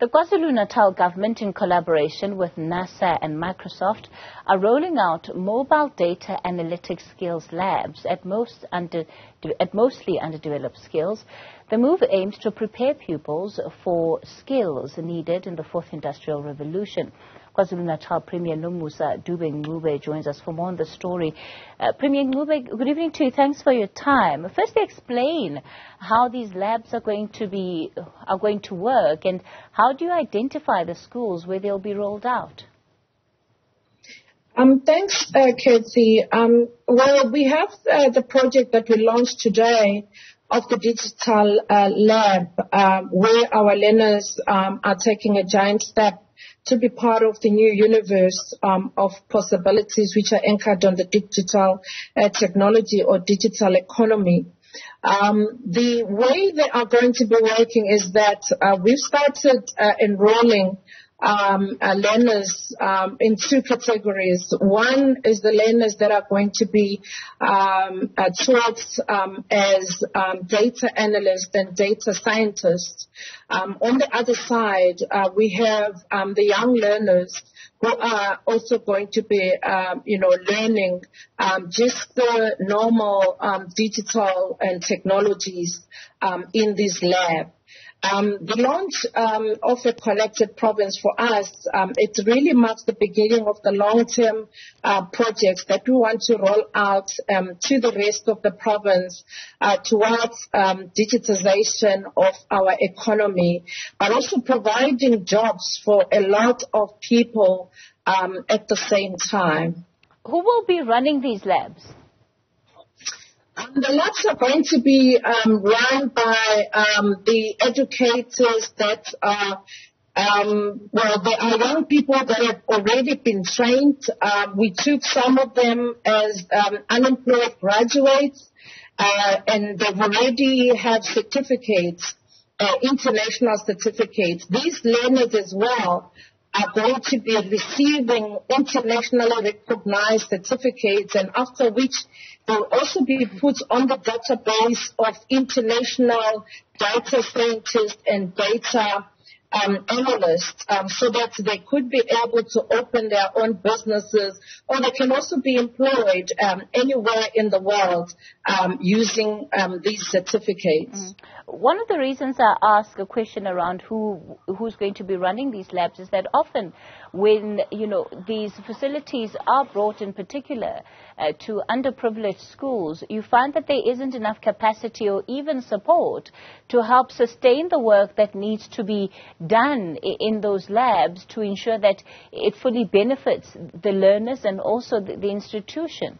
The KwaZulu-Natal government, in collaboration with NASA and Microsoft, are rolling out mobile data analytics skills labs at, most under, at mostly underdeveloped skills. The move aims to prepare pupils for skills needed in the fourth industrial revolution. KwaZulu-Natal Premier Nomusa Dube Ncube joins us for more on the story. Uh, Premier Ncube, good evening to you. Thanks for your time. Firstly, explain how these labs are going to be are going to work, and how do you identify the schools where they'll be rolled out? Um, thanks, uh. Um, well, we have uh, the project that we launched today of the digital uh, lab, uh, where our learners um, are taking a giant step to be part of the new universe um, of possibilities which are anchored on the digital uh, technology or digital economy. Um, the way they are going to be working is that uh, we've started uh, enrolling learners um, in two categories. One is the learners that are going to be um, uh, taught um, as um, data analysts and data scientists. Um, on the other side, uh, we have the young learners who are also going to be, you know, learning just the normal digital and technologies in this lab. Um, the launch um, of a connected province for us, um, it really marks the beginning of the long-term uh, projects that we want to roll out um, to the rest of the province uh, towards um, digitization of our economy, but also providing jobs for a lot of people um, at the same time. Who will be running these labs? The labs are going to be um, run by um, the educators that are, um, well, they are young people that have already been trained. Um, we took some of them as um, unemployed graduates, uh, and they've already have certificates, uh, international certificates. These learners as well are going to be receiving internationally recognized certificates and after which they'll also be put on the database of international data scientists and data um, analysts um, so that they could be able to open their own businesses or they can also be employed um, anywhere in the world um, using um, these certificates. Mm. One of the reasons I ask a question around who who's going to be running these labs is that often when you know these facilities are brought in particular uh, to underprivileged schools, you find that there isn't enough capacity or even support to help sustain the work that needs to be done in those labs to ensure that it fully benefits the learners and also the, the institution.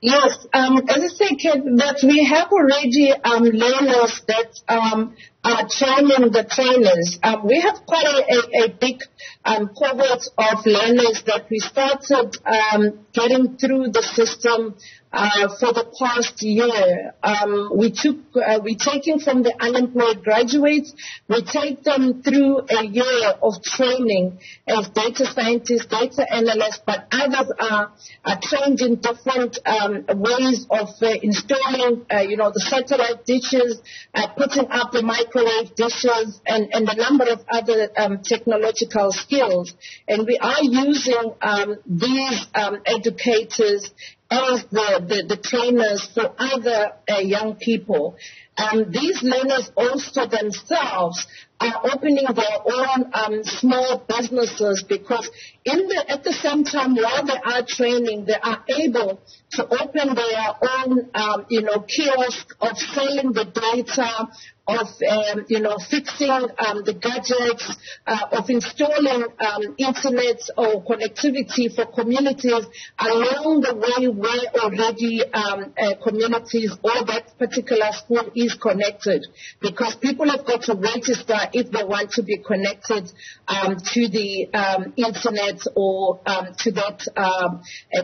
Yes, um, as I say, Kate, that we have already um, learners that um, are training the trainers. Um, we have quite a, a, a big um, cohort of learners that we started um, getting through the system uh, for the past year. Um, we took, uh, we taking from the unemployed graduates, we take them through a year of training as data scientists, data analysts, but others are, are trained in different um, ways of uh, installing, uh, you know, the satellite dishes, uh, putting up the microwave dishes, and, and a number of other um, technological skills. And we are using um, these um, educators as the, the, the trainers for other uh, young people. And these learners also themselves are opening their own um, small businesses because in the, at the same time while they are training, they are able to open their own, um, you know, kiosk of selling the data, of um, you know fixing um, the gadgets, uh, of installing um, internet or connectivity for communities along the way where already um, uh, communities or that particular school is connected, because people have got to register if they want to be connected um, to the um, internet or to that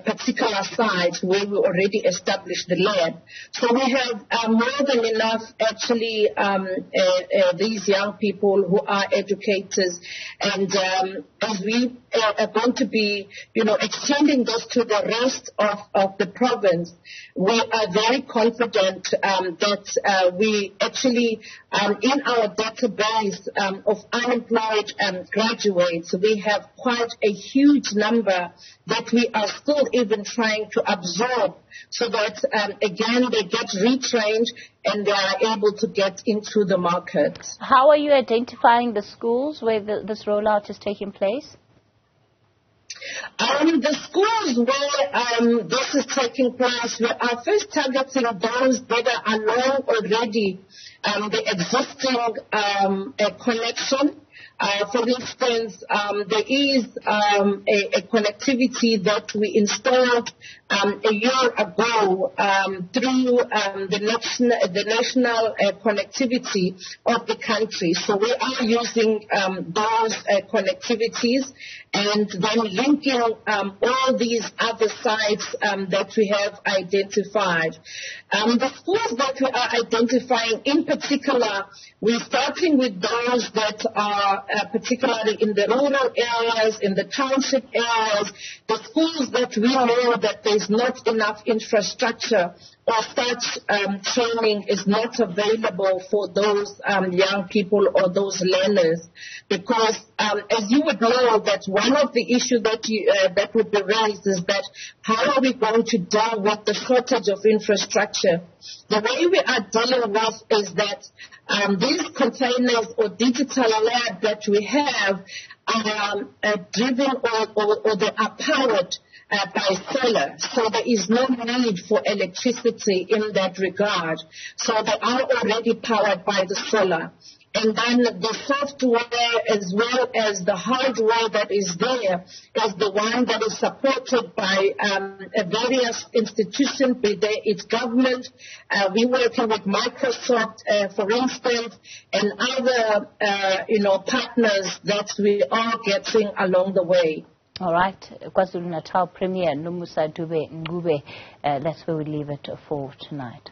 particular site where we already established the lab. So we have uh, more than enough actually um, uh, uh, these young people who are educators. And um, as we uh, are going to be, you know, extending this to the rest of, of the province, we are very confident um, that uh, we actually, um, in our database, base um, of unemployed um, graduates. We have quite a huge number that we are still even trying to absorb so that, um, again, they get retrained and they are able to get into the market. How are you identifying the schools where the, this rollout is taking place? Um, the schools where um, this is taking place, we are first targeting those that are along already um, the existing um, connection uh, for instance, um, there is um, a, a, connectivity that we installed um, a year ago um, through um, the, national, the national uh, connectivity of the country. So we are using um, those uh, connectivities and then linking all these other sites that we have identified. the schools that we are identifying in particular, we're starting with those that are uh, particularly in the rural areas, in the township areas, the schools that we know that there's not enough infrastructure or such um, training is not available for those um, young people or those learners. Because um, as you would know, that one of the issues that you, uh, that would be raised is that how are we going to deal with the shortage of infrastructure? The way we are dealing with is that um, these containers or digital lab that we have are uh, driven or, or, or they are powered uh, by solar. So there is no need for electricity in that regard. So they are already powered by the solar. And then the software as well as the hardware that is there is the one that is supported by um, various institutions, be they its government. Uh, we're working with Microsoft, uh, for instance, and other, uh, you know, partners that we are getting along the way. All right, KwaZulu Natal Premier Nomusa Dube Ncube. Uh, that's where we leave it for tonight.